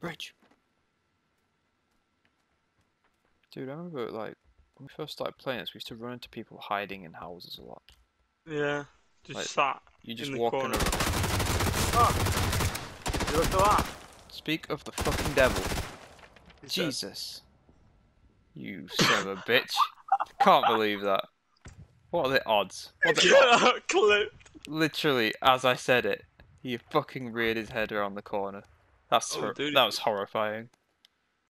Bridge. Dude, I remember like when we first started playing this, we used to run into people hiding in houses a lot. Yeah. Just Like, sat. You just the walk in corner. a... Oh. You look at that. Speak of the fucking devil. He said, Jesus. You son of a bitch. Can't believe that. What are the odds? What are the odds? Get that clip. Literally, as I said it, he fucking reared his head around the corner. That's Oh, that was horrifying.